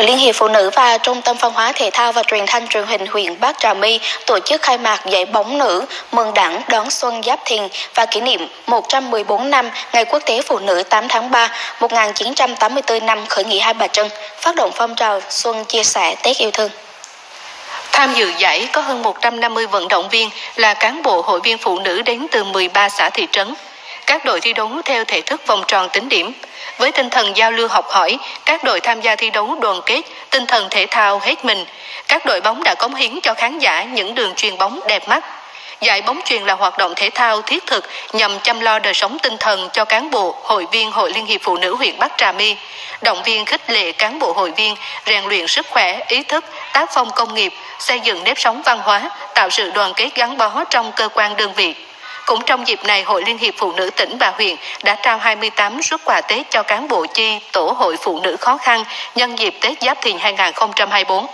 Hội Liên hiệp Phụ nữ và Trung tâm Văn hóa Thể thao và Truyền thanh Truyền hình huyện Bắc Trà My tổ chức khai mạc giải bóng nữ mừng đảng đón xuân Giáp Thìn và kỷ niệm 114 năm Ngày Quốc tế Phụ nữ 8 tháng 3 1984 năm khởi nghĩa Hai Bà Trưng, phát động phong trào xuân chia sẻ Tết yêu thương. Tham dự giải có hơn 150 vận động viên là cán bộ hội viên phụ nữ đến từ 13 xã thị trấn. Các đội thi đấu theo thể thức vòng tròn tính điểm. Với tinh thần giao lưu học hỏi, các đội tham gia thi đấu đoàn kết, tinh thần thể thao hết mình. Các đội bóng đã cống hiến cho khán giả những đường truyền bóng đẹp mắt. Giải bóng truyền là hoạt động thể thao thiết thực nhằm chăm lo đời sống tinh thần cho cán bộ, hội viên Hội Liên hiệp Phụ nữ huyện Bắc Trà My, động viên khích lệ cán bộ hội viên rèn luyện sức khỏe, ý thức, tác phong công nghiệp, xây dựng nếp sống văn hóa, tạo sự đoàn kết gắn bó trong cơ quan đơn vị. Cũng trong dịp này, Hội Liên hiệp Phụ nữ tỉnh Bà huyện đã trao 28 suất quà Tết cho cán bộ chi tổ hội phụ nữ khó khăn nhân dịp Tết Giáp Thìn 2024.